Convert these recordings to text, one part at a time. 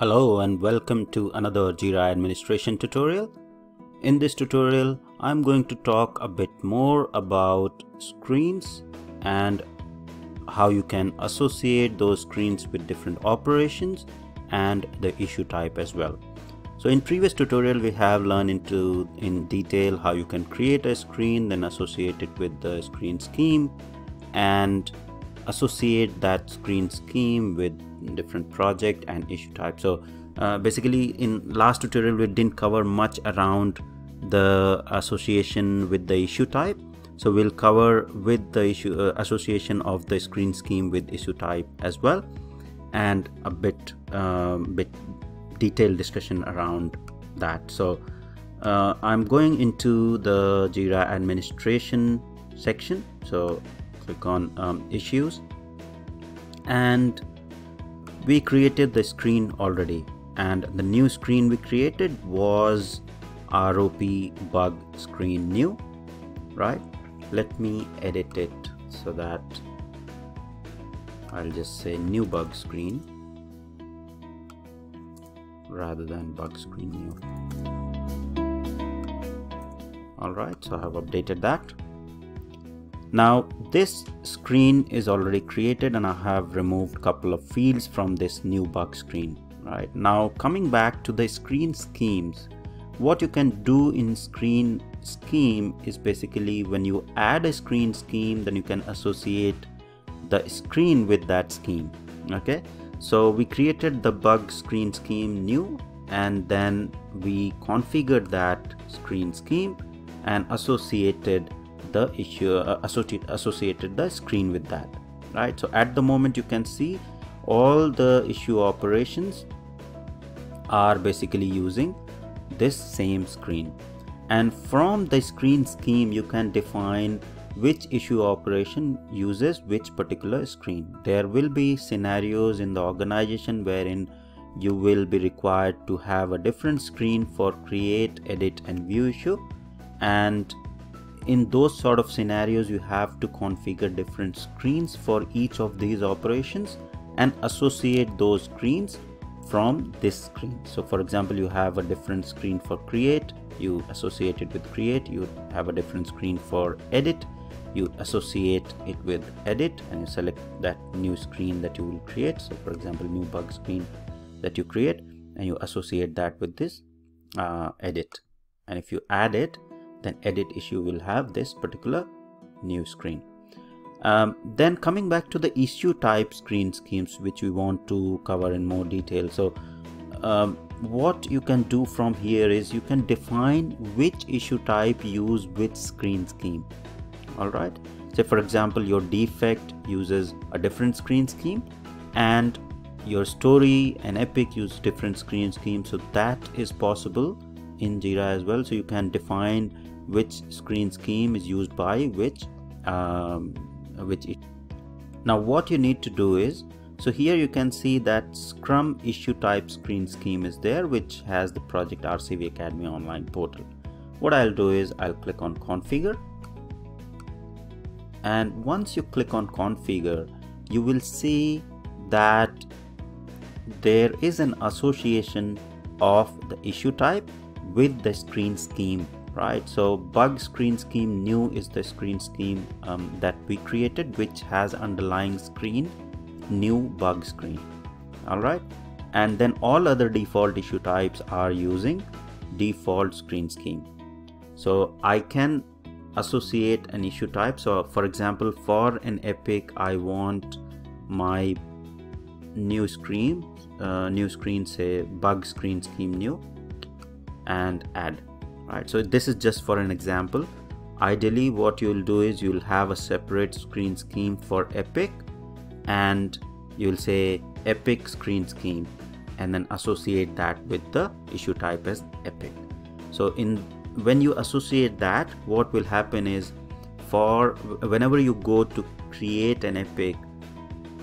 Hello and welcome to another Jira administration tutorial. In this tutorial, I'm going to talk a bit more about screens and how you can associate those screens with different operations and the issue type as well. So in previous tutorial, we have learned into in detail how you can create a screen, then associate it with the screen scheme and associate that screen scheme with different project and issue type. So uh, basically in last tutorial we didn't cover much around the association with the issue type. So we'll cover with the issue uh, association of the screen scheme with issue type as well and a bit um, bit detailed discussion around that. So uh, I'm going into the Jira administration section. So click on um, issues. And we created the screen already. And the new screen we created was ROP bug screen new right? Let me edit it so that I'll just say new bug screen rather than bug screen new. Alright so I have updated that now this screen is already created and I have removed couple of fields from this new bug screen right? Now coming back to the screen schemes what you can do in screen scheme is basically when you add a screen scheme then you can associate the screen with that scheme okay? So we created the bug screen scheme new and then we configured that screen scheme and associated the issue uh, associated the screen with that right? So at the moment you can see all the issue operations are basically using this same screen. And from the screen scheme you can define which issue operation uses which particular screen. There will be scenarios in the organization wherein you will be required to have a different screen for create edit and view issue and in those sort of scenarios you have to configure different screens for each of these operations and associate those screens from this screen. So for example you have a different screen for create you associate it with create you have a different screen for edit you associate it with edit and you select that new screen that you will create. So for example new bug screen that you create and you associate that with this uh, edit. And if you add it then edit issue will have this particular new screen. Um, then coming back to the issue type screen schemes which we want to cover in more detail. So um, what you can do from here is you can define which issue type use which screen scheme. All right. Say for example your defect uses a different screen scheme and your story and epic use different screen schemes so that is possible in jira as well. So you can define which screen scheme is used by which um, which now what you need to do is so here you can see that scrum issue type screen scheme is there which has the project rcv academy online portal. What i'll do is i'll click on configure. And once you click on configure you will see that there is an association of the issue type with the screen scheme right? So bug screen scheme new is the screen scheme um, that we created which has underlying screen new bug screen all right? And then all other default issue types are using default screen scheme. So i can associate an issue type. So for example for an epic i want my new screen uh, new screen say bug screen scheme new and add right so this is just for an example. Ideally what you'll do is you'll have a separate screen scheme for epic and you'll say epic screen scheme and then associate that with the issue type as epic. So in when you associate that what will happen is for whenever you go to create an epic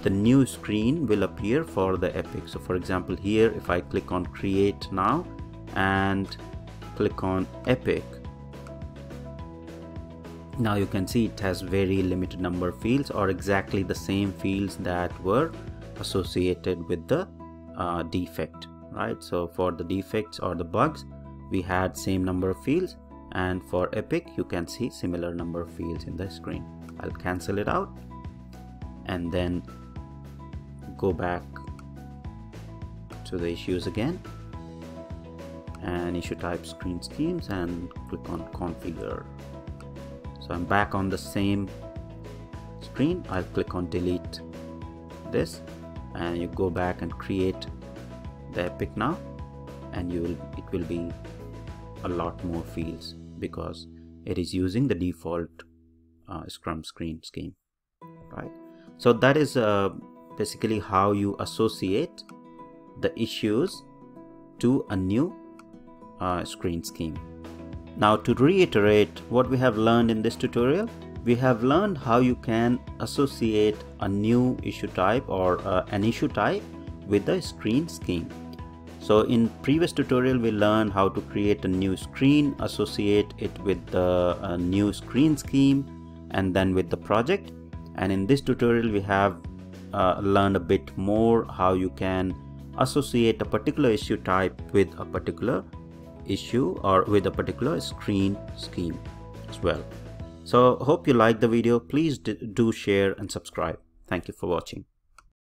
the new screen will appear for the epic. So for example here if i click on create now and click on epic. Now you can see it has very limited number of fields or exactly the same fields that were associated with the uh, defect right? So for the defects or the bugs we had same number of fields. And for epic you can see similar number of fields in the screen. I'll cancel it out and then go back to the issues again and issue type screen schemes and click on configure. So I'm back on the same screen. I'll click on delete this and you go back and create the epic now and you will it will be a lot more fields because it is using the default uh, scrum screen scheme right? So that is uh, basically how you associate the issues to a new uh, screen scheme now to reiterate what we have learned in this tutorial we have learned how you can associate a new issue type or uh, an issue type with the screen scheme so in previous tutorial we learned how to create a new screen, associate it with the uh, new screen scheme and then with the project. And in this tutorial we have uh, learned a bit more how you can associate a particular issue type with a particular issue or with a particular screen scheme as well. So hope you like the video. Please do share and subscribe. Thank you for watching.